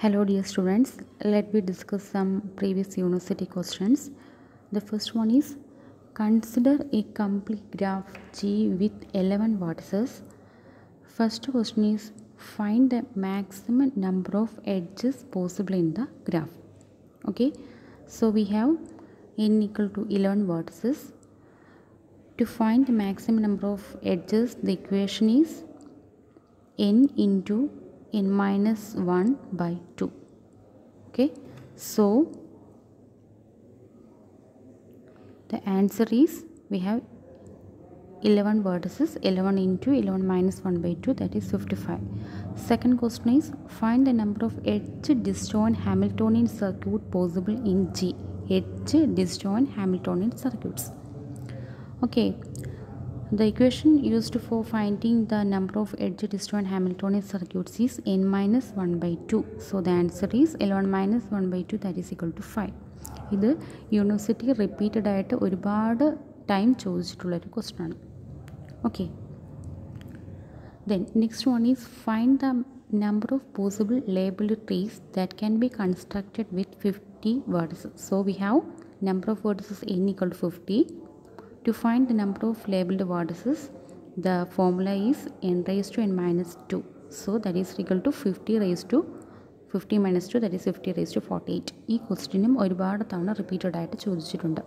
Hello dear students, let me discuss some previous university questions. The first one is consider a complete graph G with 11 vertices. First question is find the maximum number of edges possible in the graph. Okay, so we have n equal to 11 vertices. To find the maximum number of edges, the equation is n into n minus 1 by 2 okay? So the answer is we have 11 vertices 11 into 11 minus 1 by 2 that is 55 second question is find the number of edge disjoint hamiltonian circuit possible in g. Edge disjoint hamiltonian circuits. Okay the equation used for finding the number of edge disjoint Hamiltonian circuits is n minus 1 by 2. So the answer is L1 minus 1 by 2 that is equal to 5. ഇത് university repeated ആയിട്ട് ഒരുപാട് time ചോദിച്ചിട്ടുള്ളൊരു question ആണ് okay then next one is find the number of possible labeled trees that can be constructed with 50 vertices. So we have number of vertices n equal to 50 to find the number of labeled vertices, the formula is n raised to n minus 2. So that is equal to 50 raised to 50 minus 2 that is 50 raised to 48. ഈ ക്വസ്റ്റിനും ഒരുപാട് തവണ repeated ആയിട്ട് ചോദിച്ചിട്ടുണ്ട്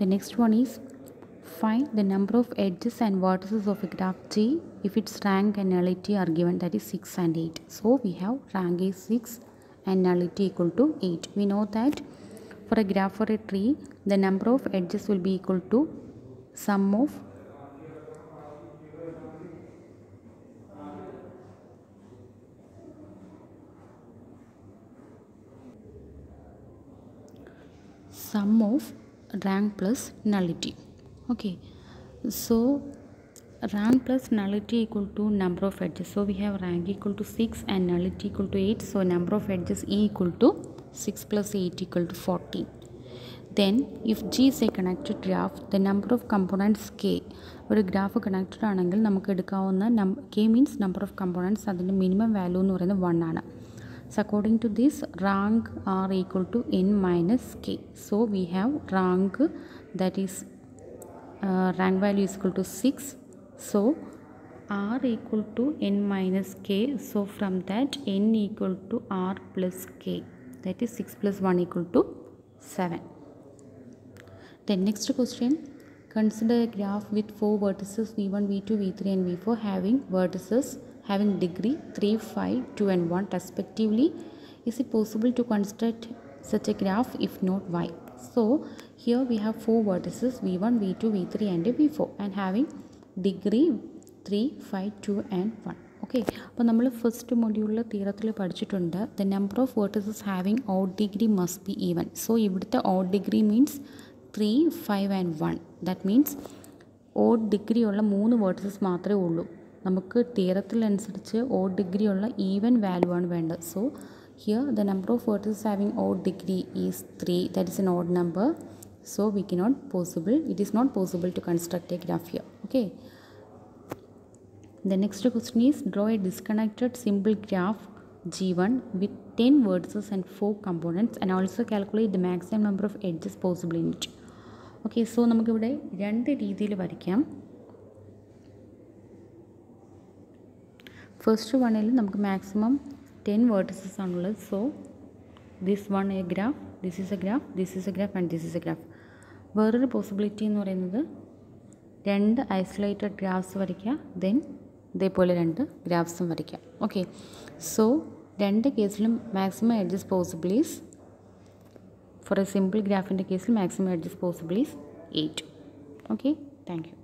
The next one is find the number of edges and vertices of a graph G if its rank and nullity are given that is 6 and 8. So we have rank is 6 and nullity equal to 8. We know that for a graph for a tree the number of edges will be equal to sum of sum of rank plus nullity. Okay so rank plus nullity equal to number of edges. So we have rank equal to 6 and nullity equal to 8 so number of edges e equal to 6 plus 8 equal to 14 then if g is a connected graph the number of components k ഒരു graph connected ആണെങ്കിൽ നമുക്ക് എടുക്കാവുന്ന നം K means number of components അതിൻ്റെ minimum value എന്ന് പറയുന്നത് one ആണ് So according to this rank are equal to n minus k. So we have rank that is uh, rank value is equal to 6. So r equal to n minus k. So from that n equal to r plus k. That is 6 plus 1 equal to 7. Then next question. Consider a graph with four vertices v1, v2, v3 and v4 having vertices having degree 3, 5, 2 and 1 respectively. Is it possible to construct such a graph? If not, why? So here we have four vertices v1, v2, v3 and v4 and having degree 3, 5, 2 and 1. Okay അപ്പോൾ നമ്മൾ first മൊഡ്യൂളിൽ തീരത്തിൽ പഠിച്ചിട്ടുണ്ട്. The number of vertices having odd degree must be even so ഇവിടുത്തെ odd degree means three five and one that means odd degree ഉള്ള മൂന്ന് vertices മാത്രമേ ഉള്ളൂ. നമുക്ക് തീരത്തിലനുസരിച്ച് ഓ ഡിഗ്രി ഉള്ള ഈവൻ വാല്യൂ ആണ് വേണ്ടത്. So here the number of vertex having odd degree is three that is an odd number so we can not possible it is not possible to construct a graph here okay The next question is draw a disconnected simple graph G1 with 10 vertices and 4 components and also calculate the maximum number of edges possible in it. Okay so നമുക്കിവിടെ രണ്ട് രീതിയിൽ വരയ്ക്കാം. First വണ്ണിൽ നമുക്ക് maximum ten vertices ആണുള്ളത്. So this one a graph this is a graph this is a graph and this is a graph വേറൊരു possibility എന്ന് പറയുന്നത് രണ്ട് ഐസൊലേറ്റഡ് ഗ്രാഫ്സ് വരയ്ക്കുക ദെൻ ഇതേപോലെ രണ്ട് ഗ്രാഫ്സും വരയ്ക്കാം. ഓക്കെ സോ രണ്ട് കേസിലും maximum edges possible is four a simple ഗ്രാഫിന്റെ കേസിൽ maximum edges possible is eight okay thank you